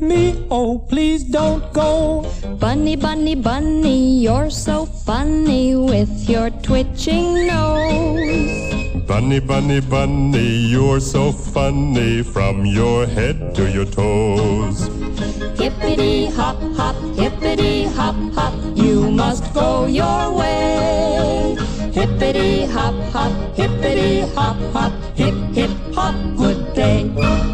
me, oh, please don't go. Bunny, bunny, bunny, you're so funny with your twitching nose. Bunny, bunny, bunny, you're so funny from your head to your toes. Hippity hop, hop, hippity hop, hop, you must go your way. Hippity hop, hop, hippity hop, hop, hip, hip, hop, good day.